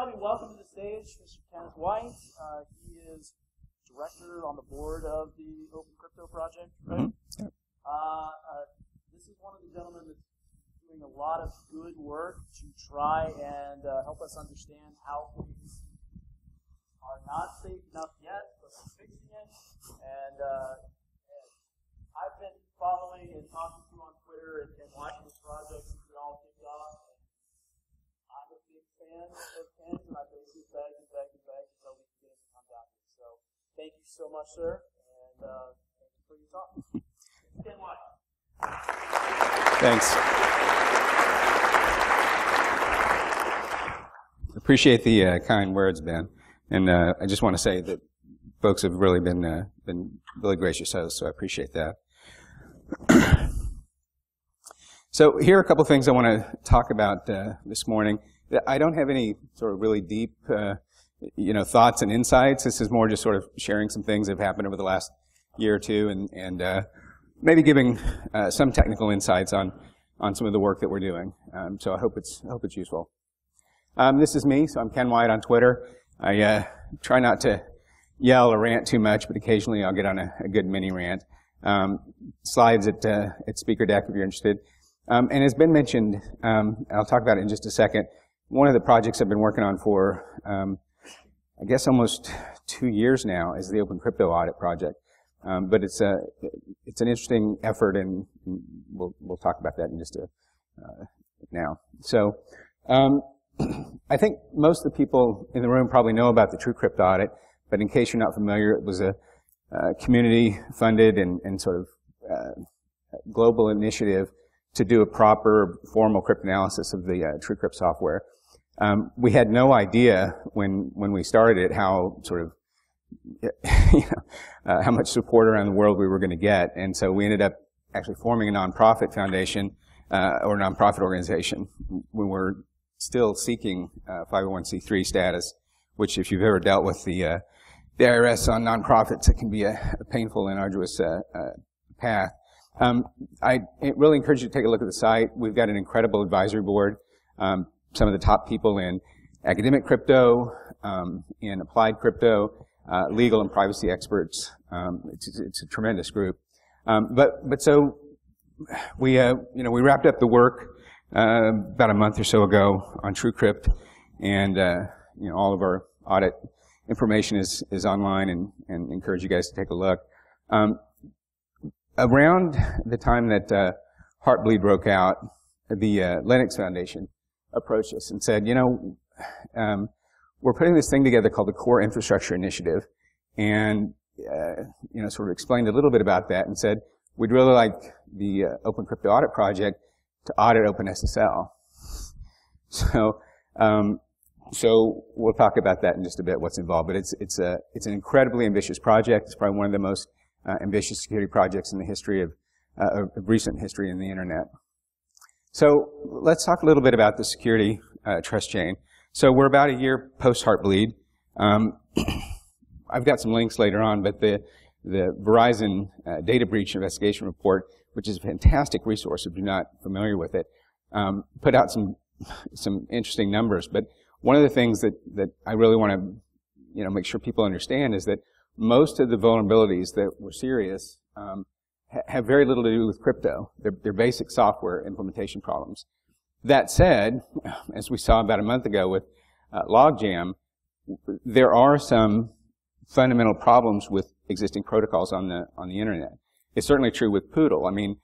Me welcome to the stage Mr. Kenneth White. Uh, he is director on the board of the Open Crypto Project, right? Mm-hmm. Uh, uh, this is one of the gentlemen that's doing a lot of good work to try and uh, help us understand how things are not safe enough yet, but we're fixing it. And, uh, and I've been following and talking to on Twitter and, and watching this project since it all kicked off. And I basically begged and begged and begged until we could get him to come down here. So thank you so much, sir, and uh, thank you for your talk. Thanks. Appreciate the uh, kind words, Ben. And uh, I just want to say that folks have really been uh, been really gracious hosts, so I appreciate that. so here are a couple things I want to talk about uh, this morning. I don't have any sort of really deep, uh, you know, thoughts and insights. This is more just sort of sharing some things that have happened over the last year or two, and and uh, maybe giving uh, some technical insights on on some of the work that we're doing. Um, so I hope it's I hope it's useful. Um, this is me. So I'm Ken White on Twitter. I uh, try not to yell or rant too much, but occasionally I'll get on a, a good mini rant. Um, slides at uh, at Speaker Deck if you're interested. Um, and as Ben mentioned, um, I'll talk about it in just a second. One of the projects I've been working on for, um, I guess, almost two years now is the Open Crypto Audit Project. Um, but it's a it's an interesting effort, and we'll we'll talk about that in just a uh, now. So. Um, I think most of the people in the room probably know about the TrueCrypt audit, but in case you're not familiar, it was a uh, community-funded and, and, sort of uh, global initiative to do a proper formal cryptanalysis of the uh, TrueCrypt software. Um, we had no idea when when we started it how sort of you know, uh, how much support around the world we were going to get, and so we ended up actually forming a nonprofit foundation uh, or nonprofit organization. We were still seeking uh, 501c3 status, which if you've ever dealt with the, uh, the IRS on nonprofits, it can be a, a painful and arduous uh, uh path. Um, I really encourage you to take a look at the site. We've got an incredible advisory board. Um, some of the top people in academic crypto, um, in applied crypto, uh, legal and privacy experts. Um, it's, it's, a tremendous group. Um, but but so we uh, you know we wrapped up the work uh, about a month or so ago on TrueCrypt, and uh, you know all of our audit information is is online, and, and encourage you guys to take a look. Um, around the time that uh, Heartbleed broke out, the uh, Linux Foundation approached us and said, you know, um, we're putting this thing together called the Core Infrastructure Initiative, and uh, you know, sort of explained a little bit about that and said, we'd really like the uh, Open Crypto Audit Project to audit OpenSSL. So, um, so we'll talk about that in just a bit, what's involved. But it's, it's, a, it's an incredibly ambitious project. It's probably one of the most uh, ambitious security projects in the history of, uh, of recent history in the internet. So let's talk a little bit about the security uh, trust chain. So we're about a year post Heartbleed. Um, I've got some links later on, but the, the Verizon uh, data breach investigation report which is a fantastic resource if you're not familiar with it, um, put out some some interesting numbers. But one of the things that, that I really want to you know make sure people understand is that most of the vulnerabilities that were serious um, have very little to do with crypto. They're, they're basic software implementation problems. That said, as we saw about a month ago with uh, Logjam, there are some fundamental problems with existing protocols on the on the internet. It's certainly true with Poodle. I mean,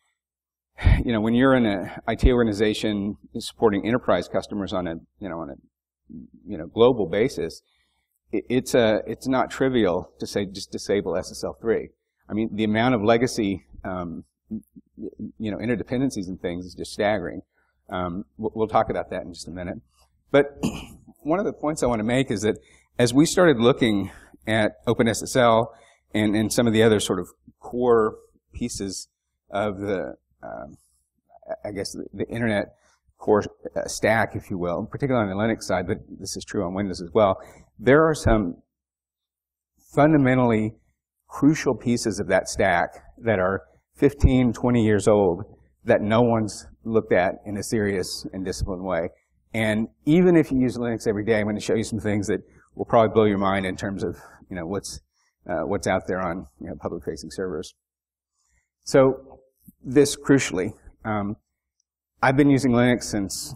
you know, when you're in an IT organization supporting enterprise customers on a, you know, on a, you know, global basis, it's a, it's not trivial to say just disable SSL3. I mean, the amount of legacy, um, you know, interdependencies and things is just staggering. Um, we'll talk about that in just a minute. But one of the points I want to make is that as we started looking at OpenSSL and, and some of the other sort of core pieces of the, um, I guess, the, the, internet core uh, stack, if you will, particularly on the Linux side, but this is true on Windows as well. There are some fundamentally crucial pieces of that stack that are 15, 20 years old that no one's looked at in a serious and disciplined way. And even if you use Linux every day, I'm going to show you some things that will probably blow your mind in terms of, you know, what's, uh, what's out there on, you know, public-facing servers. So, this crucially, um, I've been using Linux since,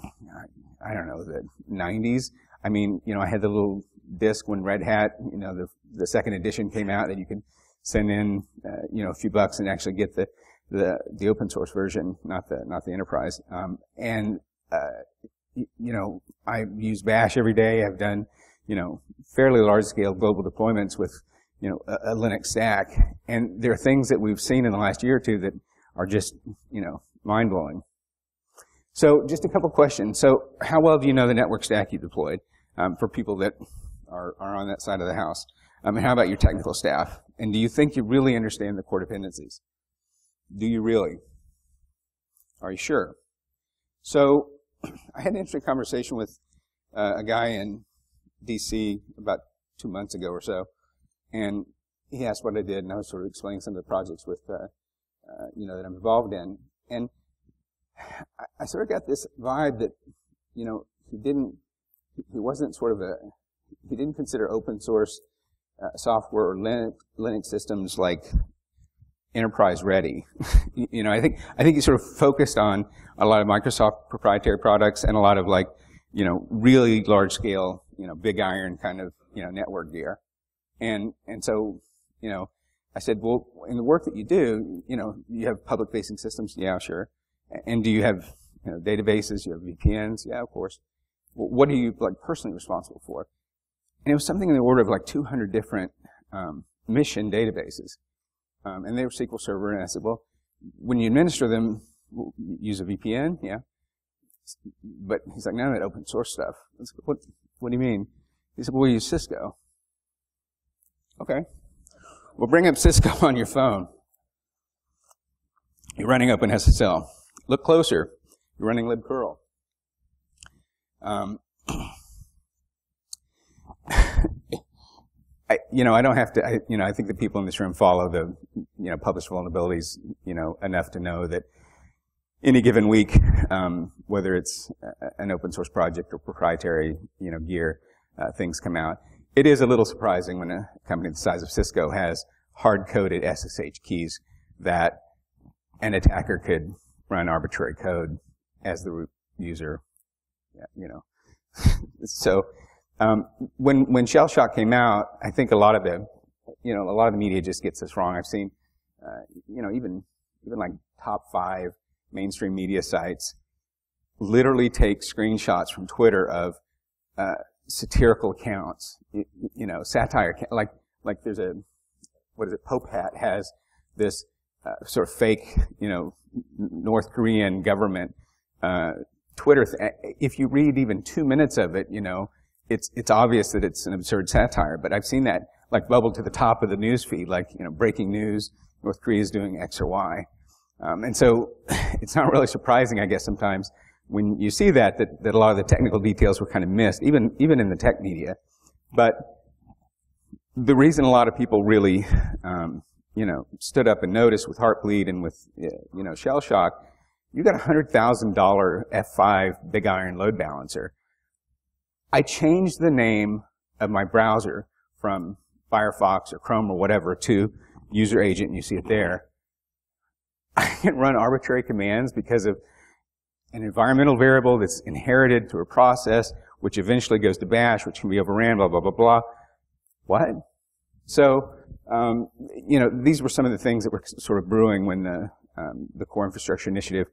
I don't know, the 90s. I mean, you know, I had the little disk when Red Hat, you know, the, the second edition came out that you can send in, uh, you know, a few bucks and actually get the, the, the open source version, not the, not the enterprise. Um, and, uh, you know, I use Bash every day. I've done, you know, fairly large scale global deployments with, you know, a, a Linux stack. And there are things that we've seen in the last year or two that are just, you know, mind blowing. So just a couple questions. So how well do you know the network stack you deployed um, for people that are, are on that side of the house? Um, how about your technical staff? And do you think you really understand the core dependencies? Do you really? Are you sure? So I had an interesting conversation with uh, a guy in D.C. about two months ago or so, and he asked what I did, and I was sort of explaining some of the projects with, uh, uh, you know, that I'm involved in, and I, I, sort of got this vibe that, you know, he didn't, he wasn't sort of a, he didn't consider open source uh, software or Linux, Linux systems like enterprise ready. you know, I think I think he sort of focused on a lot of Microsoft proprietary products and a lot of like, you know, really large scale, you know, big iron kind of, you know, network gear. And and so, you know, I said, well, in the work that you do, you know, you have public facing systems, yeah, sure. And do you have you know, databases? You have VPNs, yeah, of course. what are you like personally responsible for? And it was something in the order of like 200 different um, mission databases. Um, and they were SQL Server, and I said, well, when you administer them, use a VPN, yeah. But he's like, no, that open source stuff. Said, what, what do you mean? He said, well, we use Cisco. Okay. Well, bring up Cisco on your phone. You're running OpenSSL. Look closer. You're running libcurl. Um, I, you know, I don't have to, I, you know, I think the people in this room follow the, you know, published vulnerabilities, you know, enough to know that any given week, um, whether it's an open source project or proprietary, you know, gear, uh, things come out. It is a little surprising when a company the size of Cisco has hard-coded SSH keys that an attacker could run arbitrary code as the root user, you know. so, um, when when Shell Shock came out, I think a lot of the, you know, a lot of the media just gets this wrong. I've seen, uh, you know, even even like top five mainstream media sites literally take screenshots from Twitter of uh, satirical accounts, you, you, know, satire, like like there's a what is it? Popehat has this uh, sort of fake, you know, North Korean government uh, Twitter. If you read even two minutes of it, you know it's it's obvious that it's an absurd satire, but I've seen that like bubble to the top of the news feed, like you know, breaking news: North Korea is doing X or Y, um, and so it's not really surprising, I guess, sometimes when you see that, that that a lot of the technical details were kind of missed, even even in the tech media. But the reason a lot of people really, um, you know, stood up and noticed with Heartbleed and with you know Shell Shock, you got a hundred thousand dollar F5 big iron load balancer I changed the name of my browser from Firefox or Chrome or whatever to user agent, and you see it there. I can run arbitrary commands because of an environmental variable that's inherited through a process, which eventually goes to bash, which can be overran, blah, blah, blah, blah. What? So, um, you know, these were some of the things that were sort of brewing when the, um, the core infrastructure initiative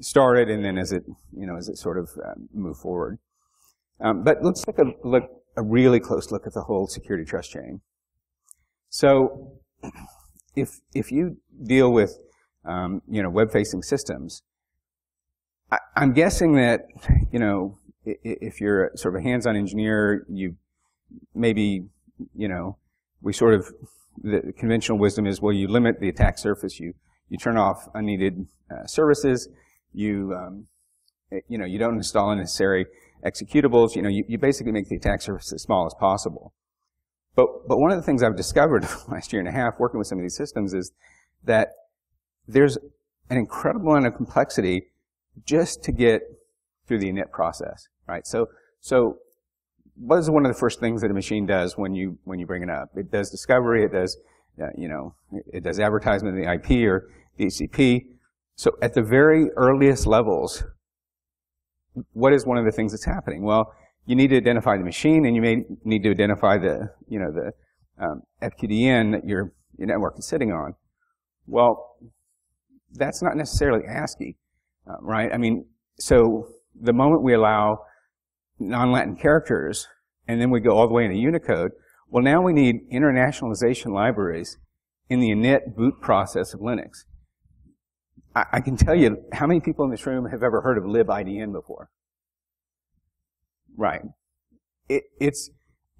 started, and then as it, you know, as it sort of uh, moved forward. Um, but let's take a look, a really close look at the whole security trust chain. So, if if you deal with um, you know web-facing systems, I, am guessing that you know if you're sort of a hands-on engineer, you maybe you know we sort of the conventional wisdom is well you limit the attack surface, you you turn off unneeded uh, services, you um, you know you don't install unnecessary executables, you know, you, you basically make the attack surface as small as possible. But, but one of the things I've discovered last year and a half working with some of these systems is that there's an incredible amount of complexity just to get through the init process, right? So, so what is one of the first things that a machine does when you when you bring it up? It does discovery. It does, uh, you know, it does advertisement of the IP or DHCP. So at the very earliest levels, what is one of the things that's happening? Well, you need to identify the machine, and you may need to identify the, you know, the um, FQDN that your, your network is sitting on. Well, that's not necessarily ASCII, uh, right? I mean, so the moment we allow non-Latin characters, and then we go all the way into Unicode, well, now we need internationalization libraries in the init boot process of Linux. I, I can tell you how many people in this room have ever heard of libIDN before. Right. It, it's,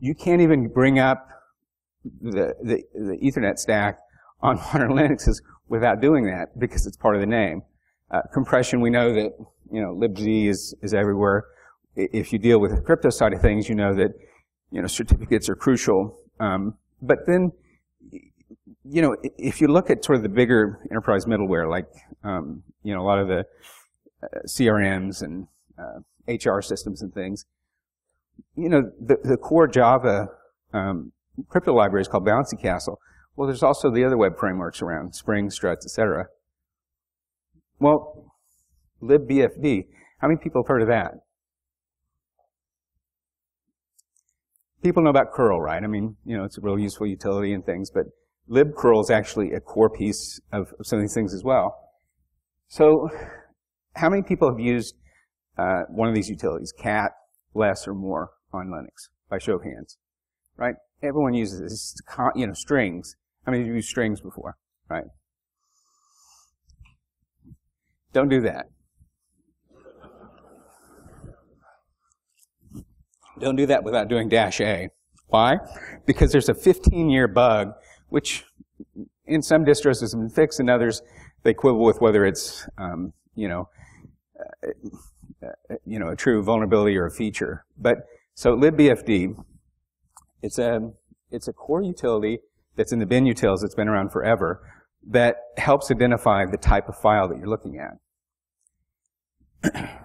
you can't even bring up the, the, the Ethernet stack on modern Linuxes without doing that because it's part of the name. Uh, compression, we know that, you know, libg is, is everywhere. If you deal with the crypto side of things, you know that, you know, certificates are crucial. Um, but then, you know, if you look at sort of the bigger enterprise middleware, like, um, you know, a lot of the uh, CRMs and uh, HR systems and things, you know, the, the core Java um, crypto library is called Bouncy Castle. Well, there's also the other web frameworks around, Spring, Struts, etc. Well, libbfd, how many people have heard of that? People know about curl, right? I mean, you know, it's a real useful utility and things, but libcurl is actually a core piece of, of some of these things as well. So, how many people have used uh, one of these utilities, cat, less, or more on Linux? By show of hands, right? Everyone uses this, you know, strings. How many of you used strings before, right? Don't do that. Don't do that without doing dash A. Why? Because there's a 15-year bug, which in some distros has been fixed, in others they quibble with whether it's, um, you know, uh, you know, a true vulnerability or a feature. But so libbfd, it's a it's a core utility that's in the binutils that's been around forever that helps identify the type of file that you're looking at.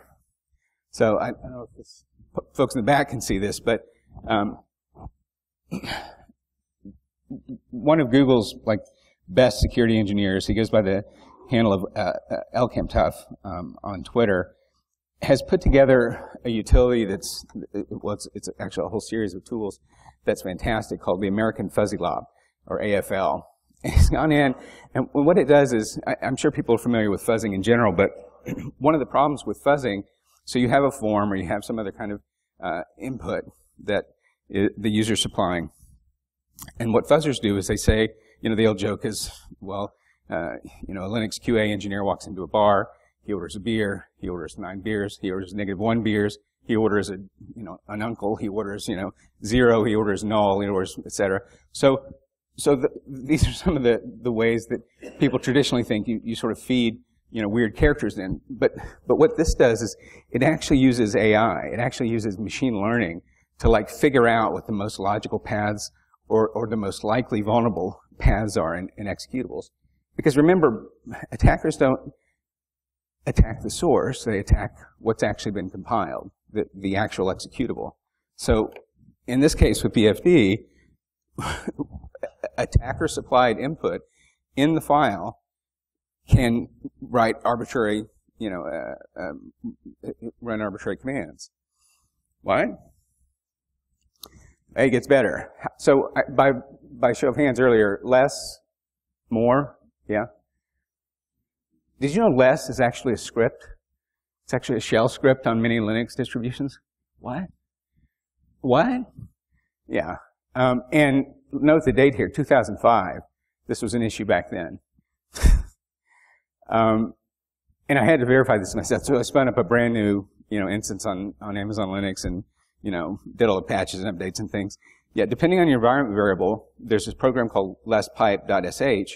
so I, I, don't know if this, folks in the back can see this, but um, one of Google's like best security engineers, he goes by the handle of uh, uh, um, on Twitter, has put together a utility that's well, it's, it's actually a whole series of tools that's fantastic called the American Fuzzy Lop or AFL. it's gone in, and what it does is, I, am sure people are familiar with fuzzing in general, but one of the problems with fuzzing, so you have a form or you have some other kind of uh, input that the user's supplying. And what fuzzers do is they say, you know, the old joke is, well, uh, you know, a Linux QA engineer walks into a bar, he orders a beer, he orders nine beers, he orders negative one beers, he orders a, you know, an uncle, he orders, you know, zero, he orders null, he orders, etc. So so the, these are some of the, the ways that people traditionally think you, you sort of feed you know weird characters in. But but what this does is it actually uses AI. It actually uses machine learning to like figure out what the most logical paths or, or the most likely vulnerable paths are in, in executables. Because remember, attackers don't attack the source, they attack what's actually been compiled, the, the actual executable. So in this case with BFD, attacker supplied input in the file can write arbitrary, you know, uh, um, run arbitrary commands. Why? It gets better. So by by show of hands earlier, less, more, yeah. Did you know less is actually a script? It's actually a shell script on many Linux distributions. What? What? Yeah. Um, and note the date here, 2005. This was an issue back then. um, and I had to verify this myself, so I spun up a brand new, you know, instance on, on Amazon Linux and, you know, did all the patches and updates and things. Yeah, depending on your environment variable, there's this program called lesspipe.sh.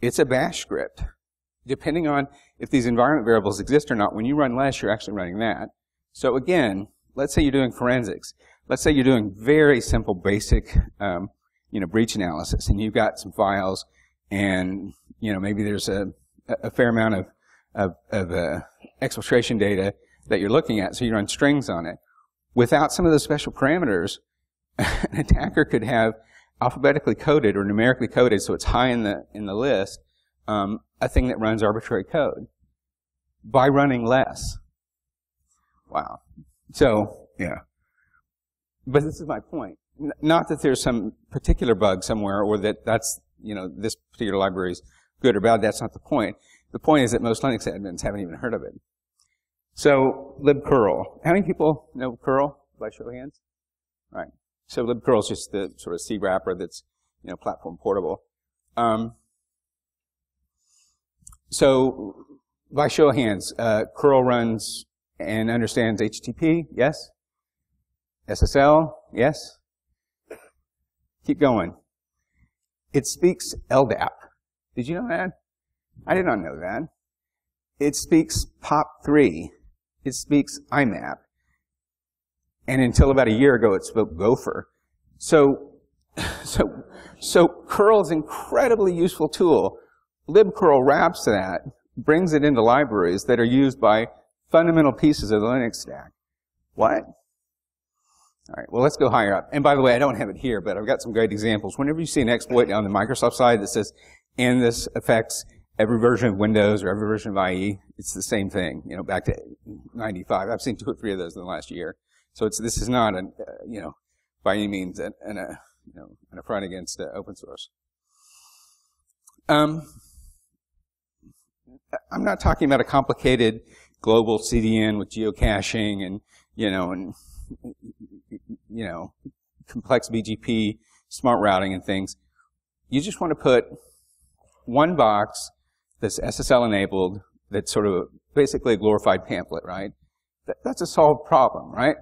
It's a bash script. Depending on if these environment variables exist or not, when you run less, you're actually running that. So again, let's say you're doing forensics. Let's say you're doing very simple, basic um, you know, breach analysis and you've got some files and, you know, maybe there's a, a fair amount of, of, of uh, exfiltration data that you're looking at, so you run strings on it. Without some of those special parameters, an attacker could have alphabetically coded or numerically coded, so it's high in the in the list, um, a thing that runs arbitrary code by running less. Wow. So yeah, but this is my point. N- not that there's some particular bug somewhere, or that that's you know this particular library is good or bad. That's not the point. The point is that most Linux admins haven't even heard of it. So libcurl. How many people know curl by show of hands? All right. So libcurl is just the sort of C wrapper that's you know platform portable. Um, so by show of hands, uh, curl runs and understands HTTP. Yes. SSL. Yes. Keep going. It speaks LDAP. Did you know that? I did not know that. It speaks POP3. It speaks IMAP. And until about a year ago, it spoke Gopher. So, so, so curl is an incredibly useful tool. libcurl wraps that, brings it into libraries that are used by fundamental pieces of the Linux stack. What? All right, well, let's go higher up. And by the way, I don't have it here, but I've got some great examples. Whenever you see an exploit on the Microsoft side that says, and this affects every version of Windows or every version of IE, it's the same thing, you know, back to 95. I've seen two or three of those in the last year. So it's, this is not, an, uh, you know, by any means an, an, a, you know, an affront against uh, open source. Um, I'm not talking about a complicated global CDN with geocaching and, you know, and, you know, complex BGP, smart routing and things. You just want to put one box that's SSL enabled, that's sort of basically a glorified pamphlet, right? That, that's a solved problem, right?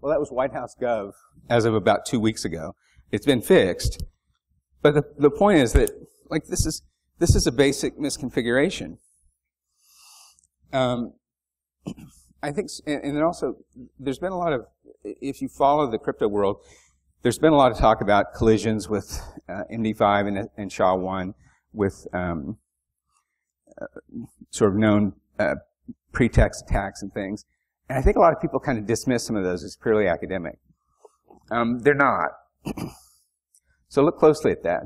Well, that was White House Gov as of about two weeks ago. It's been fixed. But the, the point is that, like, this is, this is a basic misconfiguration. Um, I think, and, and also, there's been a lot of, if you follow the crypto world, there's been a lot of talk about collisions with uh, MD5 and, and SHA-1 with um, uh, sort of known uh, pretext attacks and things. And I think a lot of people kind of dismiss some of those as purely academic. Um, they're not. so look closely at that.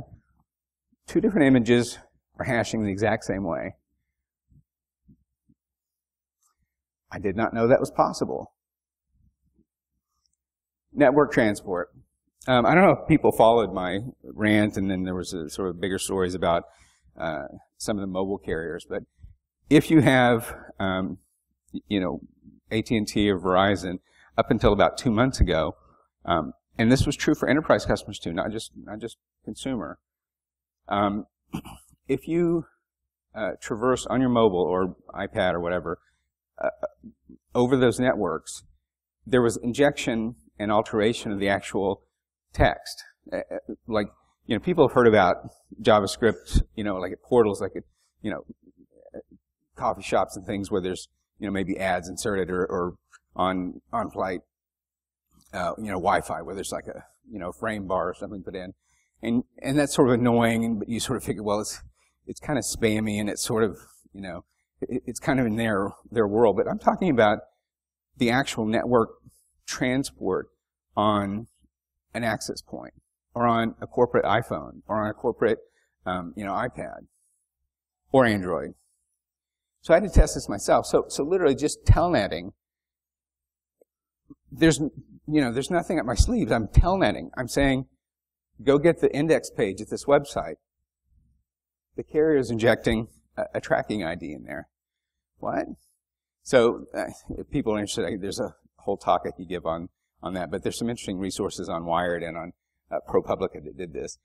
Two different images are hashing the exact same way. I did not know that was possible. Network transport. Um, I don't know if people followed my rant, and then there was a, sort of bigger stories about uh, some of the mobile carriers. But if you have, um, you know, AT&T or Verizon, up until about two months ago, um, and this was true for enterprise customers too, not just not just consumer. Um, if you uh, traverse on your mobile or iPad or whatever uh, over those networks, there was injection and alteration of the actual text. Uh, uh, like, you know, people have heard about JavaScript, you know, like at portals, like at, you know, coffee shops and things where there's, you know, maybe ads inserted or, or on, on flight, uh, you know, Wi-Fi where there's like a, you know, frame bar or something put in. And, and that's sort of annoying, but you sort of figure, well, it's, it's kind of spammy and it's sort of, you know, it, it's kind of in their, their world. But I'm talking about the actual network transport on an access point or on a corporate iPhone or on a corporate, um, you know, iPad or Android. So I had to test this myself. So, so literally just telnetting. There's, you know, there's nothing up my sleeves. I'm telnetting. I'm saying, go get the index page at this website. The carrier is injecting a, a tracking ID in there. What? So, uh, if people are interested, there's a whole talk I could give on on that. But there's some interesting resources on Wired and on uh, ProPublica that did this.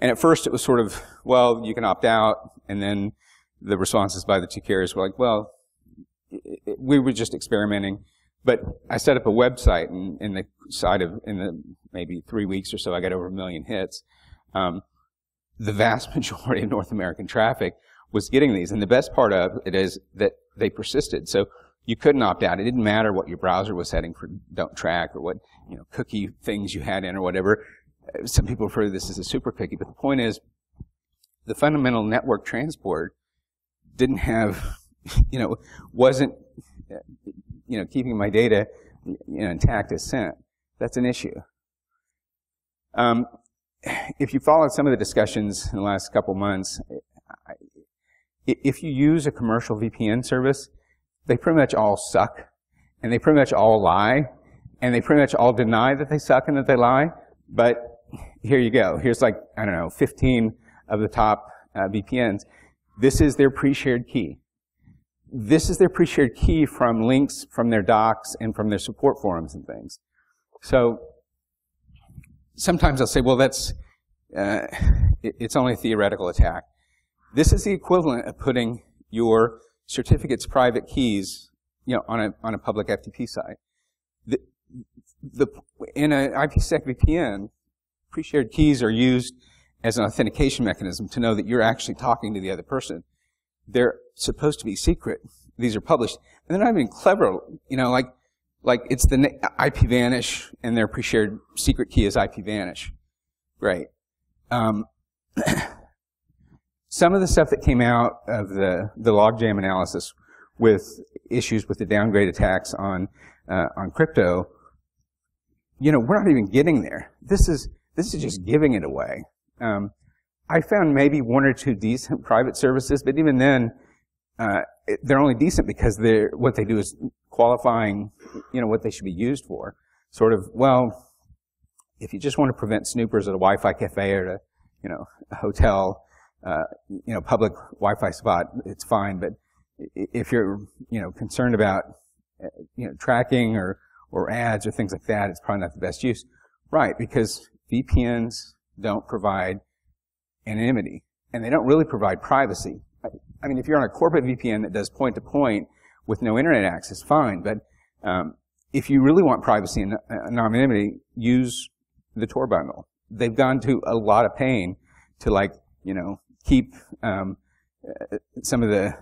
And at first it was sort of, well, you can opt out. And then the responses by the two carriers were like, well, it, it, we were just experimenting. But I set up a website and in the side of, in the maybe three weeks or so, I got over a million hits. Um, the vast majority of North American traffic was getting these. And the best part of it is that they persisted. So you couldn't opt out. It didn't matter what your browser was setting for don't track or what, you know, cookie things you had in or whatever. Some people refer to this as a super cookie, but the point is the fundamental network transport didn't have you know, wasn't, you know, keeping my data, you know, intact as sent. That's an issue. Um, if you followed some of the discussions in the last couple months, if you use a commercial VPN service, they pretty much all suck, and they pretty much all lie, and they pretty much all deny that they suck and that they lie. But here you go. Here's like I don't know, 15 of the top uh, VPNs. This is their pre-shared key. This is their pre-shared key from links from their docs and from their support forums and things. So sometimes I'll say, well, that's uh, it's only a theoretical attack. This is the equivalent of putting your certificate's private keys, you know, on a on a public FTP site. The, the in an IPsec VPN, pre-shared keys are used as an authentication mechanism to know that you're actually talking to the other person. They're supposed to be secret. These are published, and they're not even clever. You know, like like it's the IPVanish, and their pre-shared secret key is IPVanish. Great. Um, some of the stuff that came out of the the logjam analysis with issues with the downgrade attacks on uh, on crypto, you know, we're not even getting there. This is this is just giving it away. Um, I found maybe one or two decent private services, but even then, uh, they're only decent because they're, what they do is qualifying, you know, what they should be used for. Sort of, well, if you just want to prevent snoopers at a Wi-Fi cafe or at a, you know, a hotel, uh, you know, public Wi-Fi spot, it's fine. But if you're, you know, concerned about, uh, you know, tracking or, or ads or things like that, it's probably not the best use. Right, because VPNs don't provide anonymity, and they don't really provide privacy. I mean, if you're on a corporate VPN that does point to point with no internet access, fine. But um, if you really want privacy and anonymity, use the Tor bundle. They've gone to a lot of pain to like, you know, keep um, uh, some of the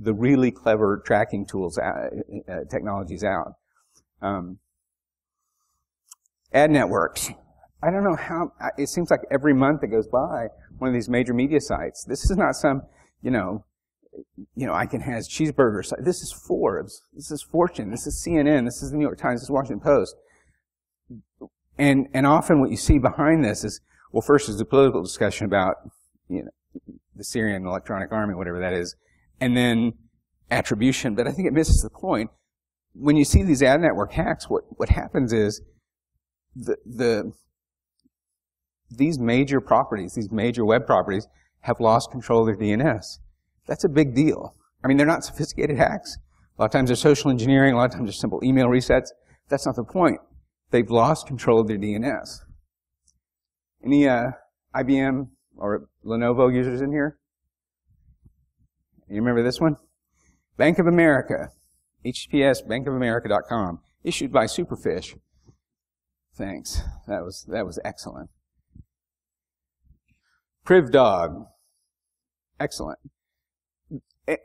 the really clever tracking tools, uh, uh, technologies out. Um, ad networks. I don't know how, it seems like every month that goes by, one of these major media sites, this is not some, you know, you know, I can has cheeseburger site. This is Forbes. This is Fortune. This is CNN. This is the New York Times. This is Washington Post. And, and often what you see behind this is, well, first is a political discussion about, you know, the Syrian Electronic Army, whatever that is, and then attribution. But I think it misses the point. When you see these ad network hacks, what, what happens is the, the these major properties, these major web properties, have lost control of their DNS. That's a big deal. I mean, they're not sophisticated hacks. A lot of times they're social engineering, a lot of times they're simple email resets. That's not the point. They've lost control of their DNS. Any uh, IBM or Lenovo users in here? You remember this one? Bank of America, HTTPS bankofamerica.com, issued by Superfish. Thanks. That was that was excellent. PrivDog. Excellent.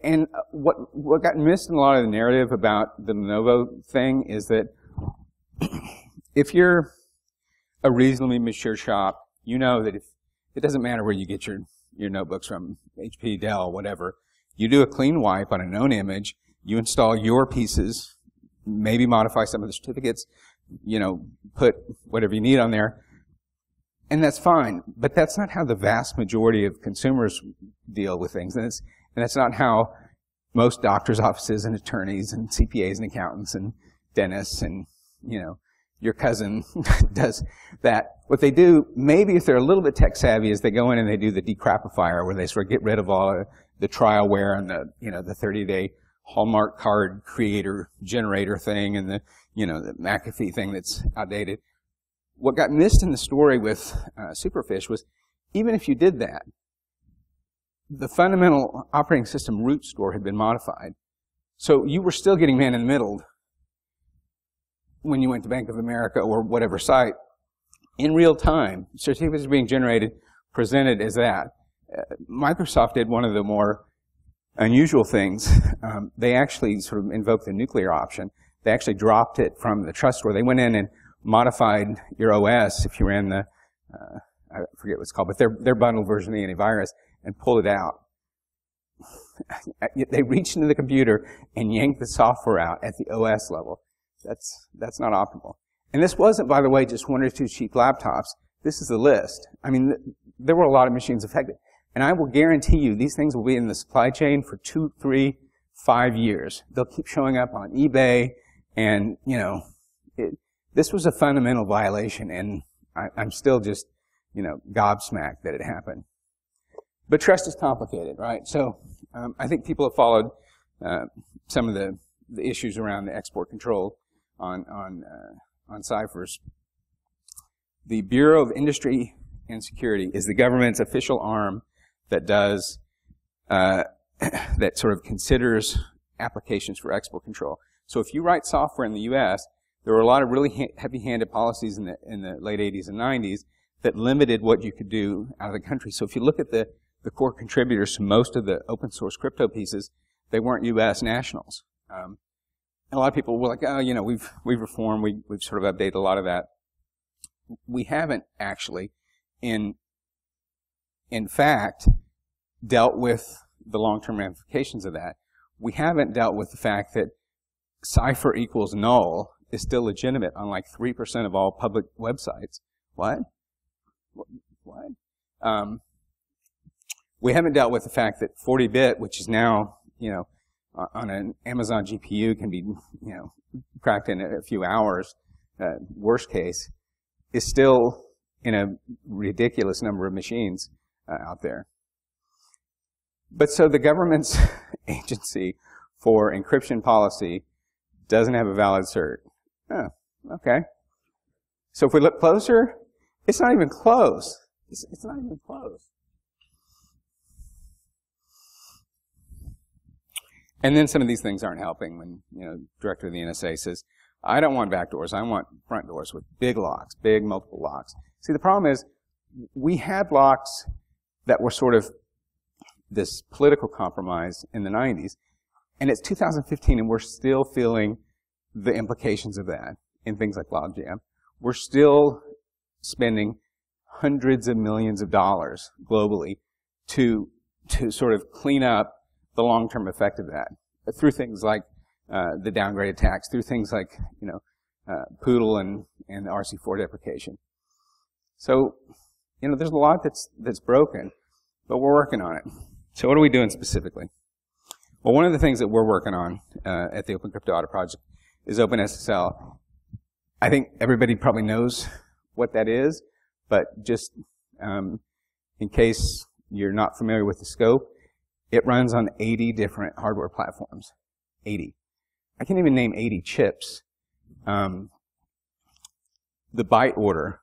And uh, what, what got missed in a lot of the narrative about the Lenovo thing is that if you're a reasonably mature shop, you know that if it doesn't matter where you get your, your notebooks from, HP, Dell, whatever, you do a clean wipe on a known image, you install your pieces, maybe modify some of the certificates, you know, put whatever you need on there, and that's fine, but that's not how the vast majority of consumers deal with things. And, it's, and that's not how most doctors' offices and attorneys and CPAs and accountants and dentists and, you know, your cousin does that. What they do, maybe if they're a little bit tech savvy, is they go in and they do the decrapifier where they sort of get rid of all the trialware and the, you know, the 30 day Hallmark card creator generator thing and the, you know, the McAfee thing that's outdated what got missed in the story with uh, Superfish was even if you did that, the fundamental operating system root store had been modified. So you were still getting man in the middle when you went to Bank of America or whatever site. In real time, certificates are being generated, presented as that. Uh, Microsoft did one of the more unusual things. Um, they actually sort of invoked the nuclear option. They actually dropped it from the trust store. They went in and modified your OS if you ran the, uh, I forget what it's called, but their, their bundled version of the antivirus and pulled it out. they reached into the computer and yanked the software out at the OS level. That's, that's not optimal. And this wasn't, by the way, just one or two cheap laptops. This is the list. I mean, there were a lot of machines affected. And I will guarantee you these things will be in the supply chain for two, three, five years. They'll keep showing up on eBay and, you know, it, this was a fundamental violation and I, I'm still just, you know, gobsmacked that it happened. But trust is complicated, right? So um, I think people have followed uh, some of the, the issues around the export control on on uh, on ciphers. The Bureau of Industry and Security is the government's official arm that does uh, that sort of considers applications for export control. So if you write software in the U.S., there were a lot of really heavy-handed policies in the in the late 80s and 90s that limited what you could do out of the country. So if you look at the the core contributors to most of the open source crypto pieces, they weren't U.S. nationals. Um, and a lot of people were like, oh, you know, we've we've reformed, we we've sort of updated a lot of that. We haven't actually, in in fact, dealt with the long-term ramifications of that. We haven't dealt with the fact that cipher equals null is still legitimate on like 3% of all public websites. What? What? Um, we haven't dealt with the fact that 40-bit, which is now, you know, on an Amazon GPU can be, you know, cracked in a few hours, uh, worst case, is still in a ridiculous number of machines uh, out there. But so the government's agency for encryption policy doesn't have a valid cert. Oh, okay. So if we look closer, it's not even close. It's, it's not even close. And then some of these things aren't helping when, you know, director of the NSA says, I don't want back doors, I want front doors with big locks, big multiple locks. See, the problem is, we had locks that were sort of this political compromise in the 90s, and it's 2015 and we're still feeling the implications of that in things like logjam. We're still spending hundreds of millions of dollars globally to, to sort of clean up the long-term effect of that through things like uh, the downgrade attacks, through things like you know uh, Poodle and and the RC4 deprecation. So you know there's a lot that's that's broken, but we're working on it. So what are we doing specifically? Well, one of the things that we're working on uh, at the Open Crypto Audit Project is OpenSSL. I think everybody probably knows what that is, but just um, in case you're not familiar with the scope, it runs on 80 different hardware platforms. 80. I can't even name 80 chips. Um, the byte order,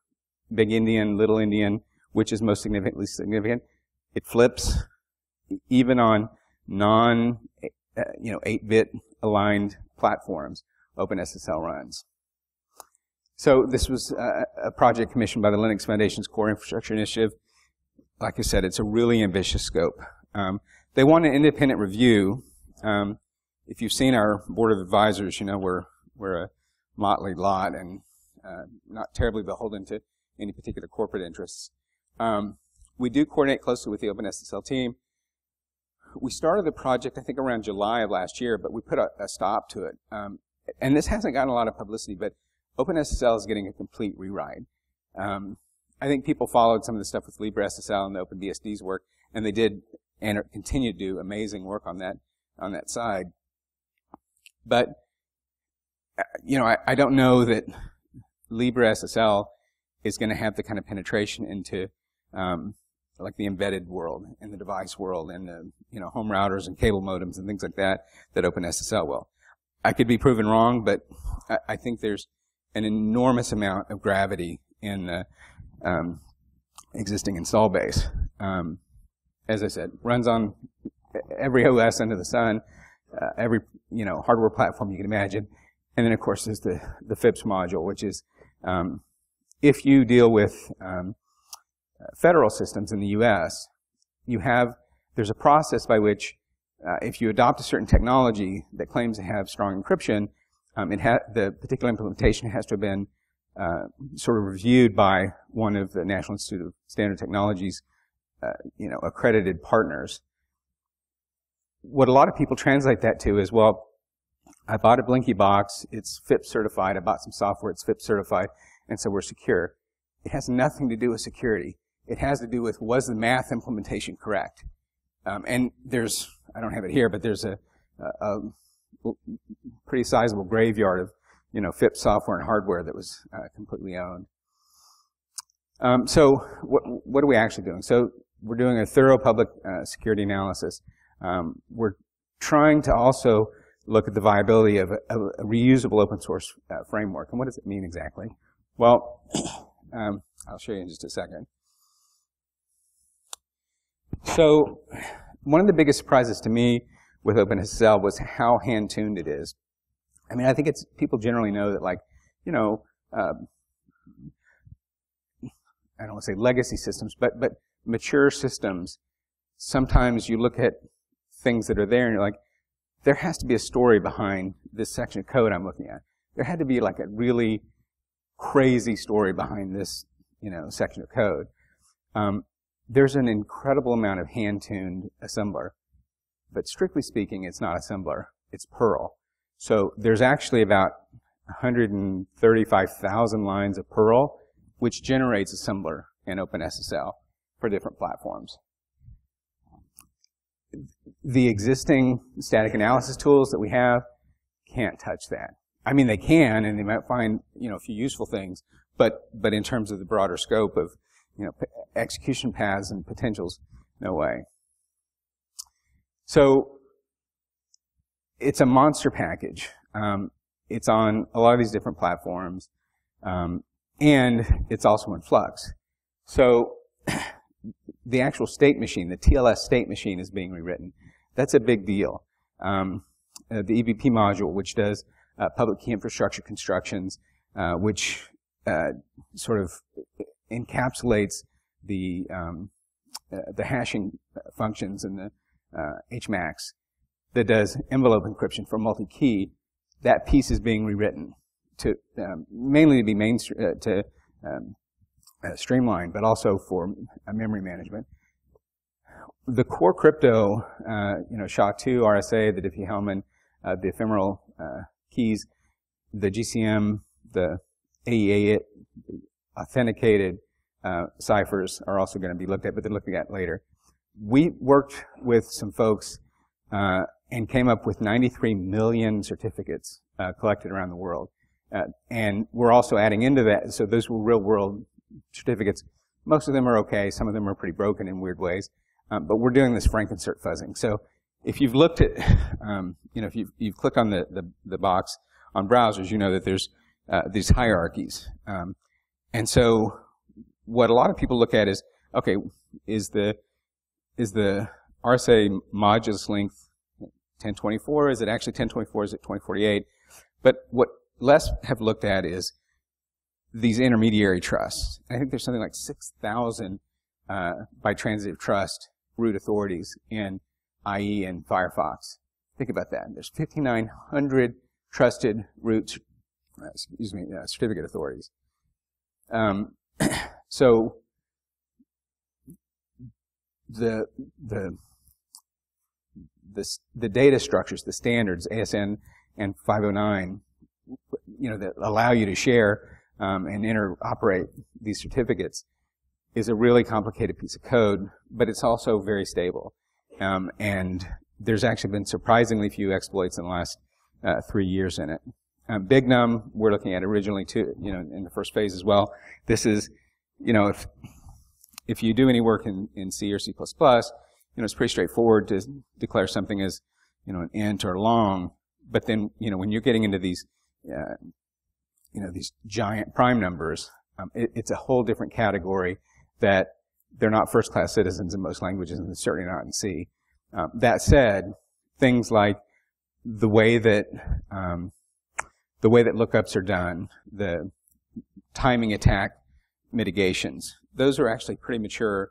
big Endian, little Endian, which is most significantly significant, it flips even on non, uh, you know, 8-bit aligned platforms. OpenSSL runs. So this was a, a project commissioned by the Linux Foundation's Core Infrastructure Initiative. Like I said, it's a really ambitious scope. Um, they want an independent review. Um, if you've seen our board of advisors, you know we're we're a motley lot and uh, not terribly beholden to any particular corporate interests. Um, we do coordinate closely with the OpenSSL team. We started the project, I think, around July of last year, but we put a, a stop to it. Um, and this hasn't gotten a lot of publicity, but OpenSSL is getting a complete rewrite. Um, I think people followed some of the stuff with LibreSSL and the OpenBSD's work, and they did and continue to do amazing work on that on that side. But uh, you know, I, I don't know that LibreSSL is going to have the kind of penetration into um, like the embedded world and the device world and the you know home routers and cable modems and things like that that OpenSSL will. I could be proven wrong, but I, I think there's an enormous amount of gravity in the um, existing install base. Um, as I said, runs on every OS under the sun, uh, every you know hardware platform you can imagine, and then of course there's the the FIPS module, which is um, if you deal with um, federal systems in the U.S., you have there's a process by which uh, if you adopt a certain technology that claims to have strong encryption, um, it ha- the particular implementation has to have been uh, sort of reviewed by one of the National Institute of Standard Technologies uh, you know, accredited partners. what a lot of people translate that to is, well, I bought a Blinky box, it's FIPS certified, I bought some software, it's FIPS certified, and so we're secure. It has nothing to do with security. It has to do with was the math implementation correct? Um, and there's, I don't have it here, but there's a, a, a pretty sizable graveyard of, you know, FIPS software and hardware that was uh, completely owned. Um, so what, what are we actually doing? So we're doing a thorough public uh, security analysis. Um, we're trying to also look at the viability of a, a reusable open source uh, framework. And what does it mean exactly? Well, um, I'll show you in just a second. So one of the biggest surprises to me with OpenSSL was how hand-tuned it is. I mean, I think it's people generally know that, like, you know, uh, I don't want to say legacy systems, but but mature systems. Sometimes you look at things that are there and you're like, there has to be a story behind this section of code I'm looking at. There had to be like a really crazy story behind this, you know, section of code. Um, there's an incredible amount of hand-tuned assembler, but strictly speaking, it's not assembler. It's Perl. So there's actually about 135,000 lines of Perl, which generates assembler in OpenSSL for different platforms the existing static analysis tools that we have can't touch that. I mean, they can, and they might find you know a few useful things, but but in terms of the broader scope of you know execution paths and potentials, no way. So it's a monster package. Um, it's on a lot of these different platforms, um, and it's also in flux. So the actual state machine, the TLS state machine, is being rewritten. That's a big deal. Um, uh, the EVP module, which does uh, public key infrastructure constructions, uh, which uh, sort of encapsulates the um, uh, the hashing functions and the HMACs, uh, that does envelope encryption for multi-key. That piece is being rewritten to um, mainly to be main to um, streamlined, but also for memory management the core crypto, uh, you know, SHA-2, RSA, the Diffie-Hellman, uh, the ephemeral uh, keys, the GCM, the AEA, authenticated uh, ciphers are also going to be looked at, but they're looking at later. We worked with some folks uh, and came up with 93 million certificates uh, collected around the world. and we're also adding into that, so those were real world certificates. Most of them are okay. Some of them are pretty broken in weird ways. Um, but we're doing this Frankencert fuzzing. So if you've looked at, um, you know, if you've, you've clicked on the, the, the, box on browsers, you know that there's uh, these hierarchies. Um, and so what a lot of people look at is, okay, is the, is the RSA modulus length 1024? Is it actually 1024? Is it 2048? But what less have looked at is these intermediary trusts. I think there's something like 6,000 uh, by transitive trust root authorities in IE and Firefox. Think about that. There's 5,900 trusted root, uh, excuse me, uh, certificate authorities. Um, so the the the the data structures, the standards, ASN and 509, you know, that allow you to share um, and interoperate these certificates is a really complicated piece of code, but it's also very stable. Um, and there's actually been surprisingly few exploits in the last uh, three years in it. Um, Big Num, we're looking at originally too, you know, in the first phase as well. This is, you know, if if you do any work in, in C or C++, you know, it's pretty straightforward to declare something as, you know, an int or long. But then, you know, when you're getting into these, uh, you know, these giant prime numbers, um, it, it's a whole different category that they're not first-class citizens in most languages, and certainly not in C. Um, that said, things like the way that um, the way that lookups are done, the timing attack mitigations, those are actually pretty mature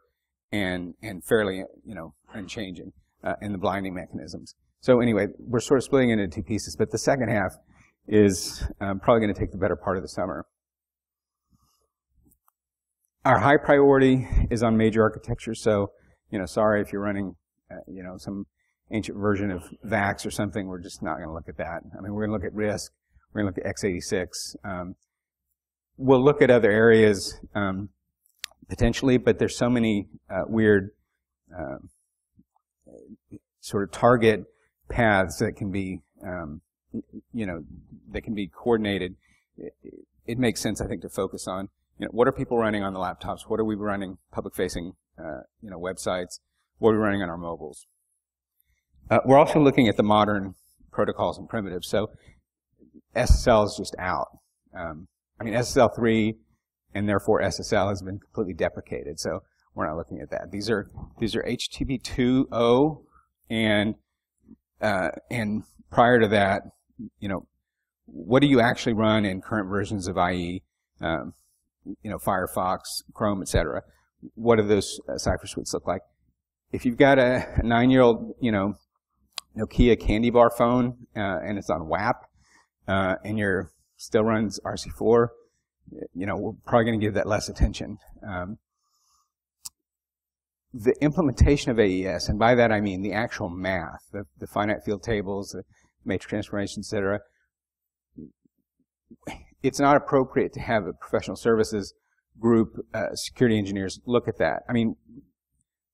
and and fairly you know unchanging uh, in the blinding mechanisms. So anyway, we're sort of splitting it into two pieces, but the second half is um, probably going to take the better part of the summer. Our high priority is on major architecture, so, you know, sorry if you're running, uh, you know, some ancient version of VAX or something, we're just not going to look at that. I mean, we're going to look at RISC. We're going to look at x86. Um, we'll look at other areas um, potentially, but there's so many uh, weird uh, sort of target paths that can be, um, you know, that can be coordinated. It, it, makes sense, I think, to focus on, you know, what are people running on the laptops? What are we running public-facing, uh, you know, websites? What are we running on our mobiles? Uh, we're also looking at the modern protocols and primitives. So SSL is just out. Um, I mean, SSL 3 and therefore SSL has been completely deprecated. So we're not looking at that. These are these are HTTP 2.0 and uh, and prior to that, you know, what do you actually run in current versions of IE? Um, you know, Firefox, Chrome, etc. What do those uh, cipher suites look like? If you've got a nine-year-old, you know, Nokia candy bar phone uh, and it's on WAP, uh, and your still runs RC4, you know, we're probably going to give that less attention. Um, the implementation of AES, and by that I mean the actual math, the, the finite field tables, the matrix transformations, etc. It's not appropriate to have a professional services group, uh, security engineers look at that. I mean,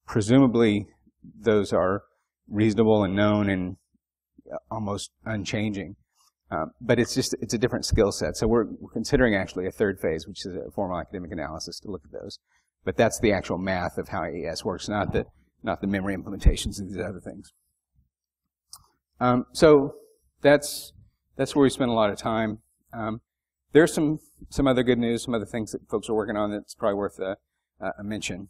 presumably those are reasonable and known and almost unchanging. Um, but it's just it's a different skill set. So we're, we're, considering actually a third phase, which is a formal academic analysis to look at those. But that's the actual math of how AES works, not the not the memory implementations and these other things. Um, so that's that's where we spend a lot of time. Um, there's some some other good news, some other things that folks are working on that's probably worth a, a mention.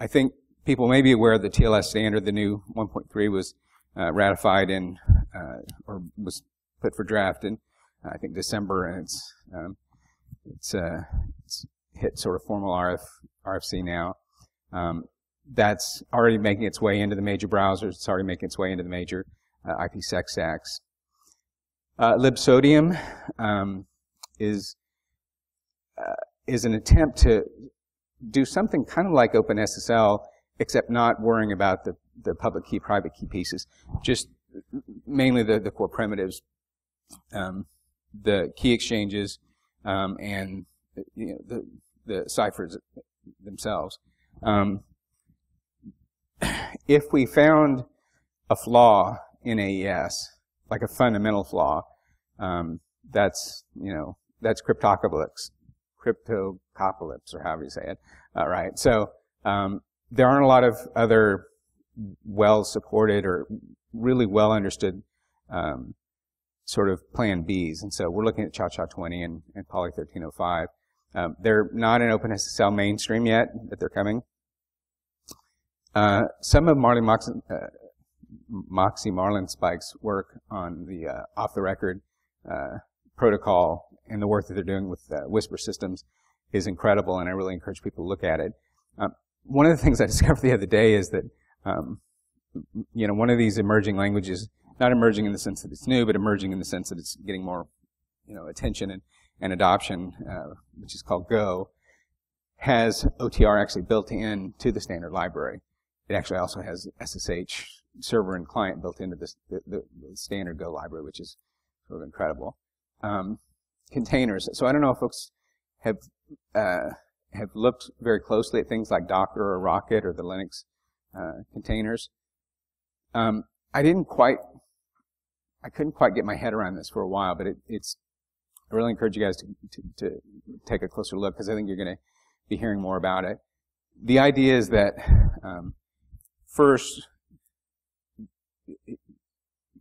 I think people may be aware of the TLS standard, the new 1.3, was uh, ratified in uh, or was put for draft in I think December, and it's um, it's, uh, it's hit sort of formal RF, RFC now. Um, that's already making its way into the major browsers. It's already making its way into the major uh, stacks. Uh, libsodium um, is uh, is an attempt to do something kind of like OpenSSL, except not worrying about the, the public key, private key pieces, just mainly the, the core primitives um, the key exchanges um, and you know, the, the ciphers themselves. Um, if we found a flaw in AES, like a fundamental flaw, um, that's you know that's cryptocalypse, cryptocalypse, or however you say it. All right. So um, there aren't a lot of other well supported or really well understood um, sort of plan Bs. And so we're looking at ChaCha20 and, and Poly1305. Um, they're not in OpenSSL mainstream yet, but they're coming. Uh, some of Marley Moxie, uh, Moxie Marlinspike's work on the uh, off-the-record uh, protocol and the work that they're doing with uh, Whisper systems is incredible, and I really encourage people to look at it. Um, one of the things I discovered the other day is that, um, you know, one of these emerging languages not emerging in the sense that it's new, but emerging in the sense that it's getting more, you know, attention and, and adoption, uh, which is called Go, has OTR actually built in to the standard library. It actually also has SSH server and client built into this, the, the, standard Go library, which is sort of incredible. Um, containers. So I don't know if folks have uh, have looked very closely at things like Docker or Rocket or the Linux uh, containers. Um, I didn't quite I couldn't quite get my head around this for a while, but it, it's, I really encourage you guys to, to, to take a closer look because I think you're going to be hearing more about it. The idea is that um, first,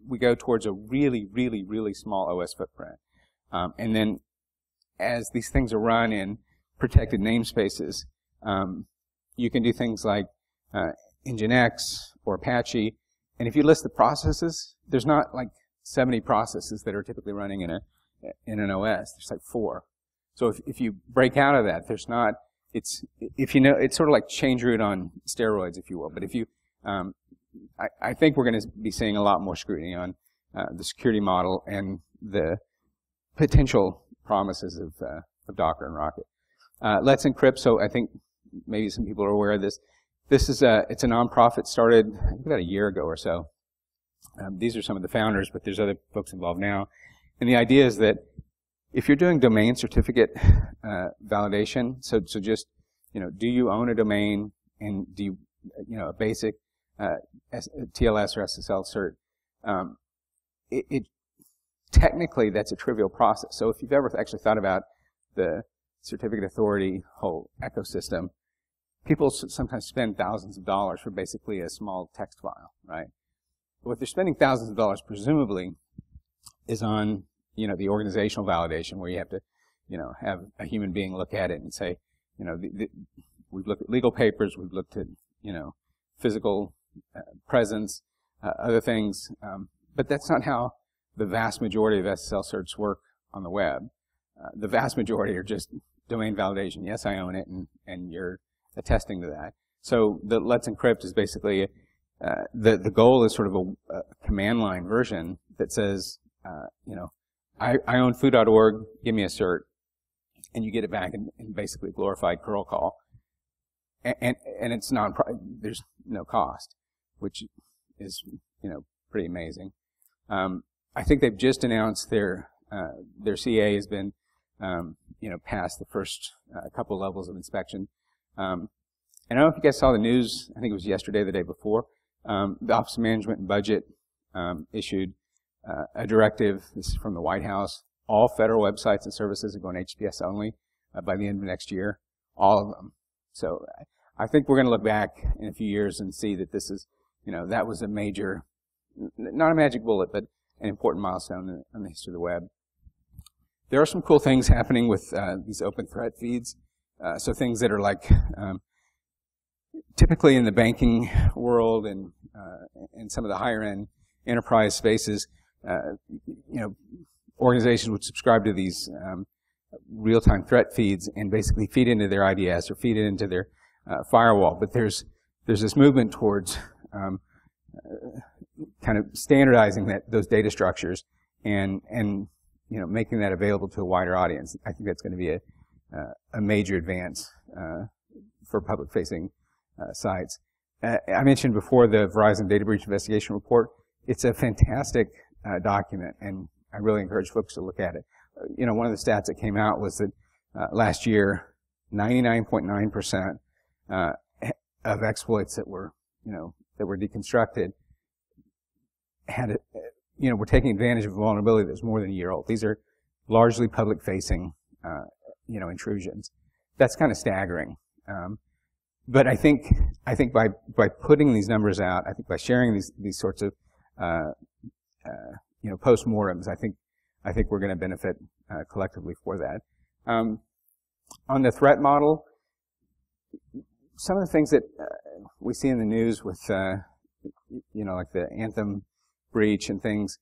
we go towards a really, really, really small OS footprint. Um, and then as these things are run in protected namespaces, um, you can do things like uh, Nginx or Apache. And if you list the processes, there's not like 70 processes that are typically running in a in an OS. There's like four. So if, if you break out of that, there's not. It's if you know, it's sort of like change root on steroids, if you will. But if you, um, I, I, think we're going to be seeing a lot more scrutiny on uh, the security model and the potential promises of, uh, of Docker and Rocket. Uh, Let's Encrypt. So I think maybe some people are aware of this. This is a it's a nonprofit started about a year ago or so Um, these are some of the founders, but there's other folks involved now. And the idea is that if you're doing domain certificate uh, validation, so so just you know, do you own a domain and do you you know a basic uh, TLS or SSL cert? Um, it, it technically that's a trivial process. So if you've ever actually thought about the certificate authority whole ecosystem, people sometimes spend thousands of dollars for basically a small text file, right? But What they're spending thousands of dollars, presumably, is on you know the organizational validation, where you have to, you know, have a human being look at it and say, you know, the, the, we've looked at legal papers, we've looked at you know physical uh, presence, uh, other things, um, but that's not how the vast majority of SSL certs work on the web. Uh, the vast majority are just domain validation. Yes, I own it, and, and you're attesting to that. So the Let's Encrypt is basically uh, the the goal is sort of a, a command line version that says, uh, you know, I, I own foo.org, give me a cert, and you get it back in, in basically glorified curl call, and, and and it's non there's no cost, which is you know pretty amazing. Um, I think they've just announced their uh, their CA has been um, you know past the first uh, couple levels of inspection. Um, and I don't know if you guys saw the news. I think it was yesterday, the day before. Um, the Office of Management and Budget um, issued uh, a directive. This is from the White House. All federal websites and services are going HTTPS only uh, by the end of next year. All of them. So I think we're going to look back in a few years and see that this is, you know, that was a major, not a magic bullet, but an important milestone in the history of the web. There are some cool things happening with uh, these open threat feeds. Uh, so things that are like um, typically in the banking world and uh, some of the higher end enterprise spaces, uh, you know, organizations would subscribe to these um, real-time threat feeds and basically feed into their IDS or feed it into their uh, firewall. But there's there's this movement towards um, uh, kind of standardizing that those data structures and and you know making that available to a wider audience. I think that's going to be a uh, a major advance uh, for public facing uh, sites. I mentioned before the Verizon data breach investigation report. It's a fantastic document, and I really encourage folks to look at it. You know, one of the stats that came out was that last year, 99.9% of exploits that were, you know, that were deconstructed had, a, you know, were taking advantage of a vulnerability that was more than a year old. These are largely public-facing uh, you know, intrusions. That's kind of staggering. Um, but I think I think by by putting these numbers out, I think by sharing these these sorts of uh, uh, you know postmortems, I think I think we're going to benefit uh, collectively for that. Um, on the threat model, some of the things that uh, we see in the news with uh, you know like the Anthem breach and things,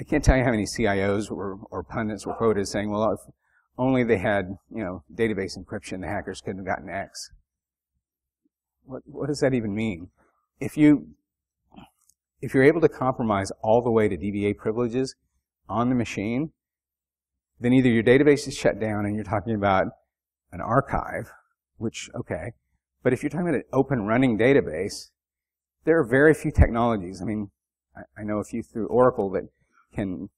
I can't tell you how many CIOs or, or pundits were quoted saying, "Well, if only they had, you know, database encryption, the hackers couldn't have gotten X. What, what does that even mean? If you, if you're able to compromise all the way to DBA privileges on the machine, then either your database is shut down and you're talking about an archive, which, okay, but if you're talking about an open running database, there are very few technologies. I mean, I, I know a few through Oracle that can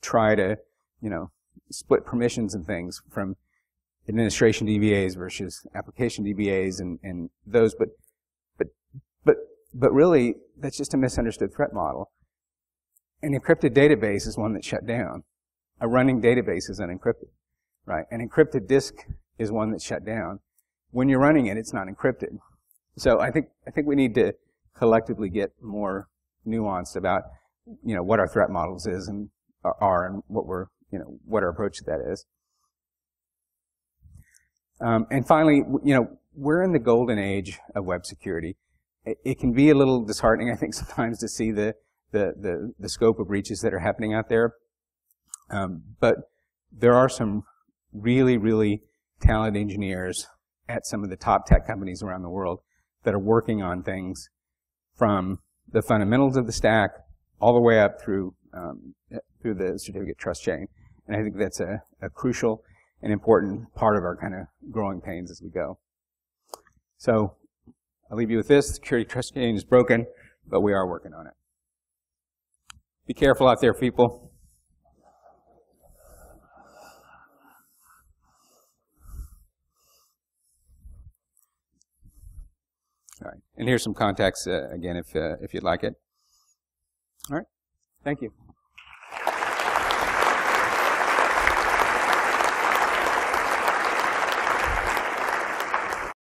try to, you know, split permissions and things from administration DBAs versus application DBAs and, and those, but, but, but, but really, that's just a misunderstood threat model. An encrypted database is one that's shut down. A running database is unencrypted, right? An encrypted disk is one that's shut down. When you're running it, it's not encrypted. So I think, I think we need to collectively get more nuanced about, you know, what our threat models is and are and what we're you know, what our approach to that is. Um, and finally, you know, we're in the golden age of web security. It, it, can be a little disheartening, I think, sometimes to see the the the, the scope of breaches that are happening out there. Um, but there are some really, really talented engineers at some of the top tech companies around the world that are working on things from the fundamentals of the stack all the way up through um, through the certificate trust chain. And I think that's a, a crucial and important part of our kind of growing pains as we go. So I'll leave you with this. Security trust chain is broken, but we are working on it. Be careful out there, people. All right. And here's some contacts, uh, again, if, uh, if you'd like it. All right. Thank you.